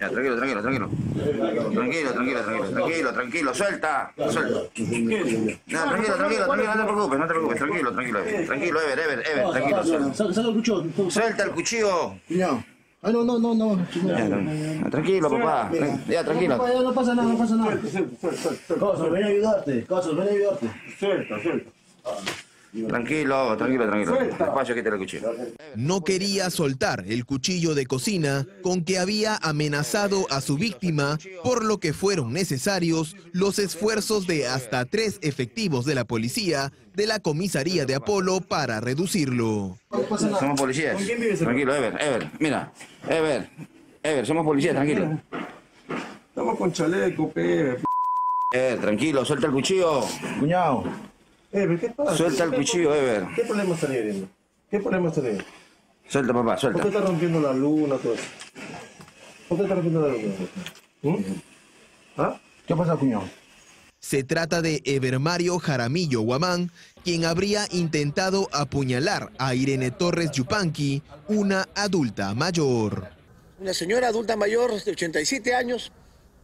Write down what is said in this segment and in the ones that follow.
Ya, tranquilo, tranquilo, tranquilo. Tranquilo, tranquilo, tranquilo, tranquilo, tranquilo, suelta, suelta. No, tranquilo, tranquilo, tranquilo, no te preocupes, no te preocupes, tranquilo, tranquilo, tranquilo, Ever, Ever, Ever, tranquilo, suelta. Saca el cuchillo. Suelta el cuchillo. Cuñado. Ay, no, no, no, no. Ya, no, tranquilo, papá, ya, tranquilo. No, ya no pasa nada, no pasa nada. Cosas, ven a ayudarte. Cosas, ven a ayudarte. Suelta, suelta. Tranquilo, tranquilo, tranquilo. Despacio, quítale el cuchillo. No quería soltar el cuchillo de cocina con que había amenazado a su víctima, por lo que fueron necesarios los esfuerzos de hasta tres efectivos de la policía de la comisaría de Apolo para reducirlo. Somos policías. Tranquilo, Ever, Ever, mira, Ever, Ever, somos policías, tranquilo. Estamos con chaleco, pe. Ever, tranquilo, suelta el cuchillo. Cuñado. Ever, ¿qué pasa? Suelta el cuchillo, Ever. ¿Qué problema está teniendo? ¿Qué problema está teniendo? Suelta, papá, ¿Por qué suelta. está rompiendo la luna, todo eso? ¿Por qué está rompiendo la luna? ¿Mm? ¿Ah? ¿Qué pasa, cuñado? Se trata de Evermario Jaramillo Guamán, quien habría intentado apuñalar a Irene Torres Yupanqui, una adulta mayor. Una señora adulta mayor de 87 años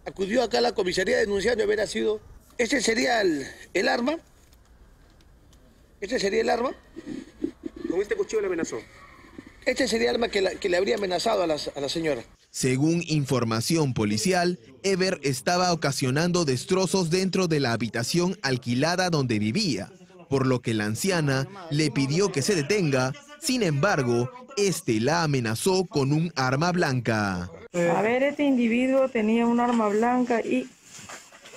acudió acá a la comisaría denunciando haber sido... Este sería el, el arma. Este sería el arma. Con este cuchillo le amenazó. Este sería el arma que, la- que le habría amenazado a la, a la señora. Según información policial, Ever estaba ocasionando destrozos dentro de la habitación alquilada donde vivía, por lo que la anciana le pidió que se detenga. Sin embargo, este la amenazó con un arma blanca. A ver, este individuo tenía un arma blanca y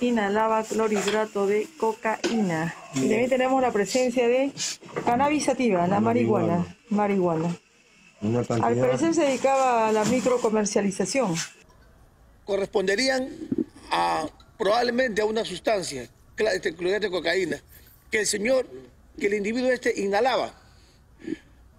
inhalaba clorhidrato de cocaína. Y también tenemos la presencia de cannabis sativa, la marihuana. Marihuana. Una Al parecer se dedicaba a la microcomercialización. Corresponderían a probablemente a una sustancia, este, clorhidrato de cocaína, que el señor, que el individuo este inhalaba.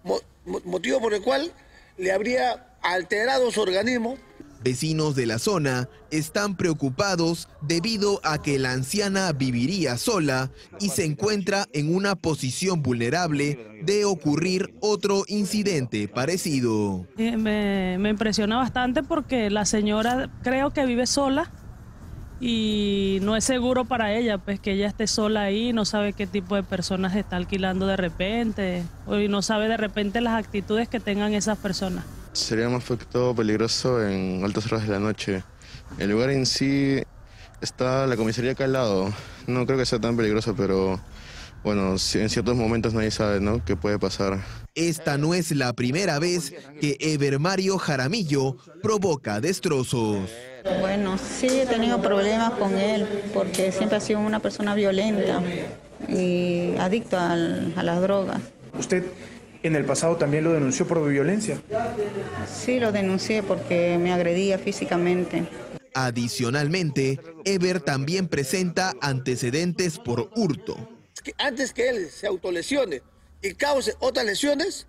Mo- mo- motivo por el cual le habría alterado su organismo Vecinos de la zona están preocupados debido a que la anciana viviría sola y se encuentra en una posición vulnerable de ocurrir otro incidente parecido. Eh, Me, impresiona bastante porque la señora creo que vive sola y no es seguro para ella, pues que ella esté sola ahí, no sabe qué tipo de personas está alquilando de repente y no sabe de repente las actitudes que tengan esas personas. Sería más que todo peligroso en altas horas de la noche. El lugar en sí está la comisaría acá al lado. No creo que sea tan peligroso, pero bueno, en ciertos momentos nadie sabe, ¿no? ¿Qué puede pasar? Esta no es la primera vez que Evermario Jaramillo provoca destrozos. Bueno, sí he tenido problemas con él porque siempre ha sido una persona violenta y adicto al- a las drogas. ¿Usted en el pasado también lo denunció por violencia? Sí lo denuncié porque me agredía físicamente. Adicionalmente, Ever también presenta antecedentes por hurto. antes que él se autolesione y cause otras lesiones,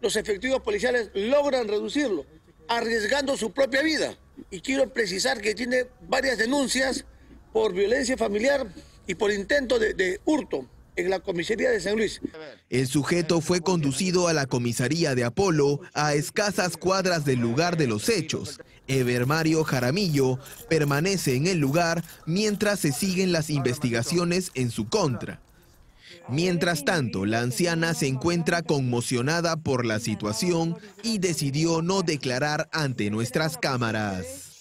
los efectivos policiales logran reducirlo, arriesgando su propia vida. Y quiero precisar que tiene varias denuncias por violencia familiar y por intento de, de hurto en la comisaría de San Luis. El sujeto fue conducido a la comisaría de Apolo a escasas cuadras del lugar de los hechos. Evermario Jaramillo permanece en el lugar mientras se siguen las investigaciones en su contra. Mientras tanto, la anciana se encuentra conmocionada por la situación y decidió no declarar ante nuestras cámaras.